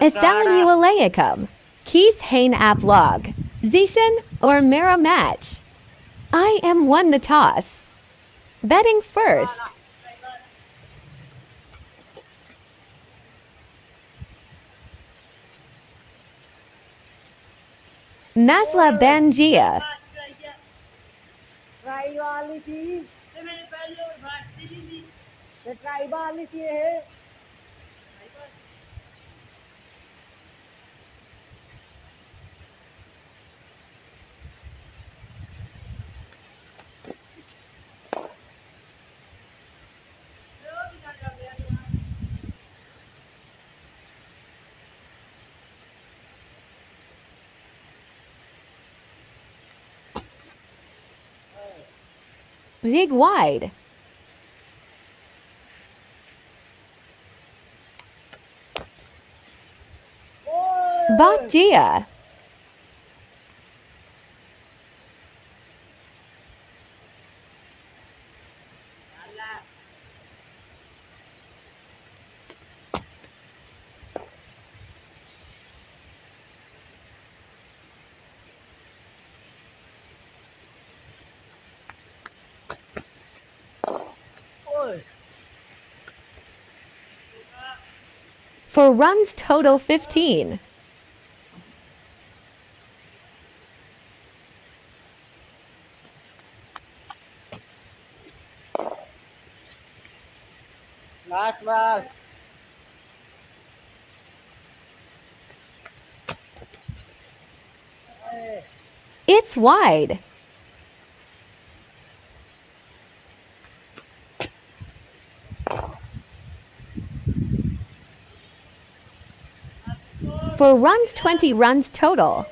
Asalan Ualayakum, Keys Hain Aplog, Zeeshan or Mara Match. I am won the toss. Betting first. Masla Banjia. Big wide. Gia. For runs total 15. Last ball. It's wide. for runs 20 runs total.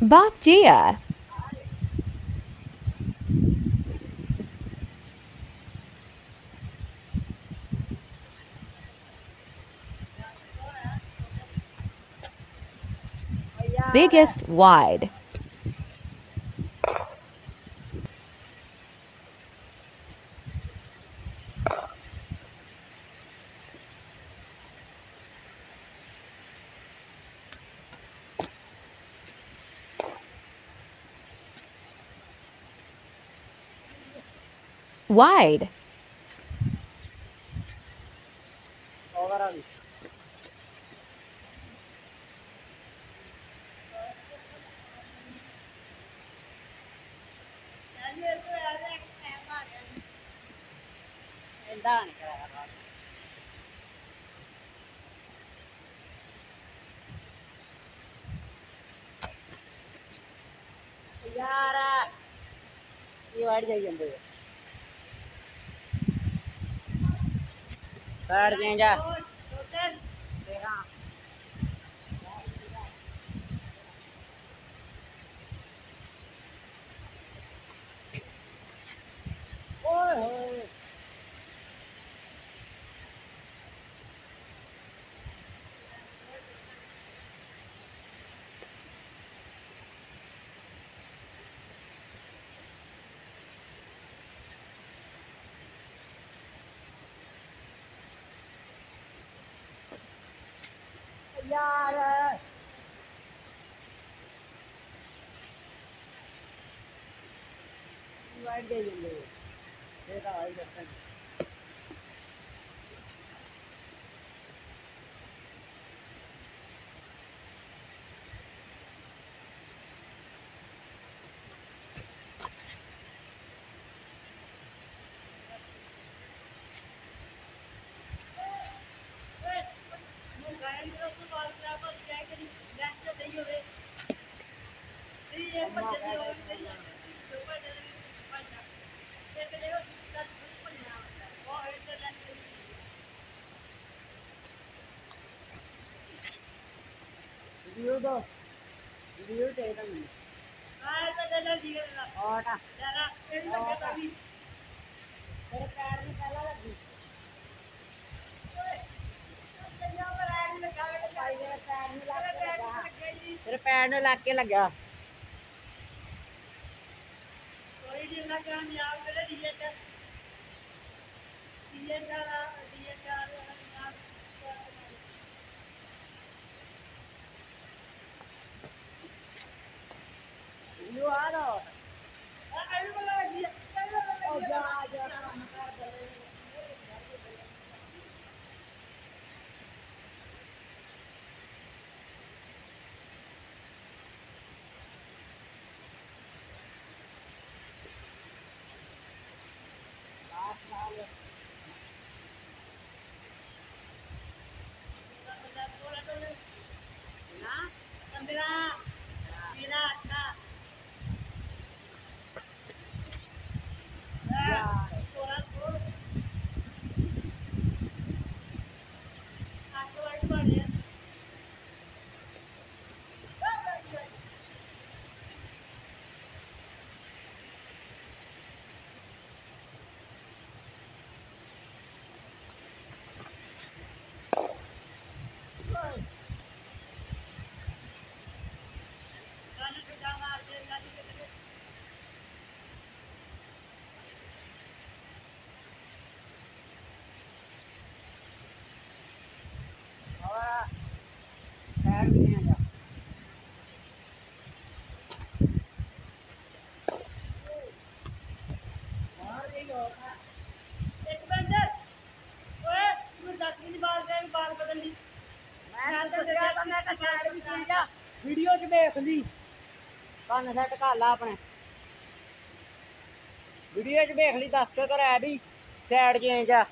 Bop Gia. Biggest wide. Wide. दाण कराया यार ये बैठ जाइए अंदर बैठ जाए जा ओए होए। यार। वाइट गई ये देखा वाइट वीडियो दो वीडियो चाहिए था मुझे और ना तेरे पैर में पहला लगी पाई गया ਤੇਰੇ ਪੈਰ ਨੂੰ ਲੱਗ ਕੇ ਲੱਗਾ ਕੋਈ ਨਹੀਂ ਨਾ ਕਾਮਯਾਬ ਕਰੇ ਡੀਏ ਤੇ ਡੀਏ ਦਾ ਡੀਏ ਦਾ You are all. Oh, हाँ। वीडियो च देख ली। ਕੰਨ ਦਾ ਟਕਾ ਲਾ ਆਪਣੇ। ਵੀਡੀਓ 'ਚ ਵੇਖ ਲਈ, ਦੱਸ ਕੇ ਕਰ ਐ ਵੀ ਸਾਈਡ ਚੇਂਜ ਆ।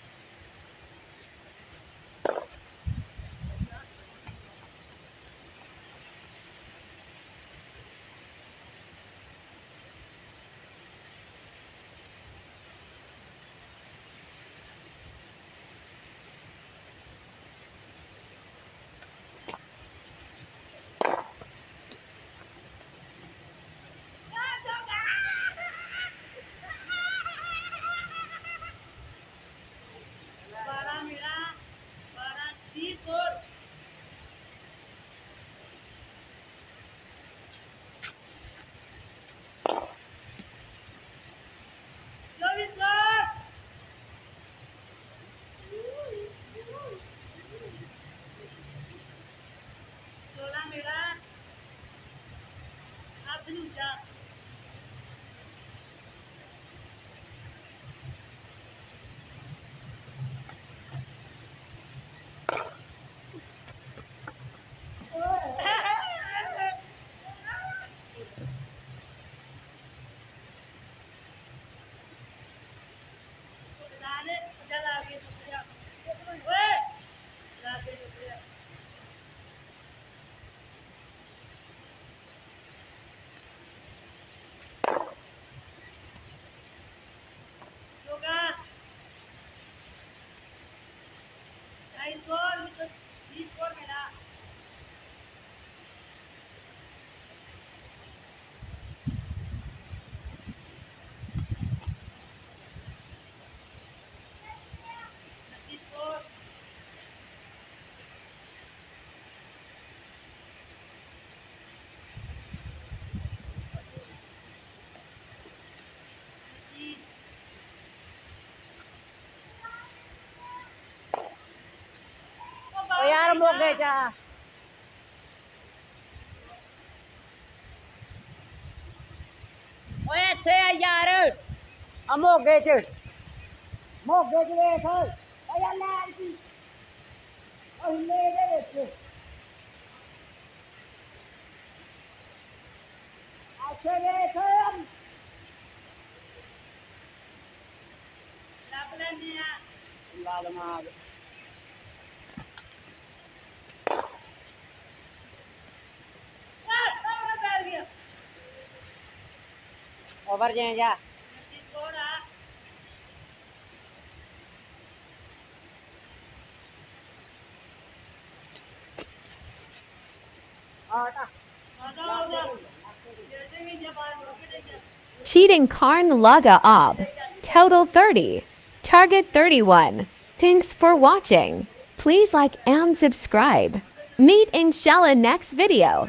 你给我买啦 ਓ ਯਾਰ ਮੋਗੇ 'ਚ ਆ ਓਏ ਇੱਥੇ ਆ ਯਾਰ ਆ ਮੋਗੇ 'ਚ ਮੋਗੇ 'ਚ ਵੇਖ ਓ ਯਾਰ ਲੈ ਜੀ ਉਹ ਹਿੱਲੇ ਦੇ ਵਿੱਚ ਅੱਛੇ ਵੇਖ ਲੱਭ ਲੈਂਦੇ ਆ ਲਾ ਦਿਮਾਗ Cheating Karn Laga Ob. Total 30. Target 31. Thanks for watching. Please like and subscribe. Meet inshallah next video.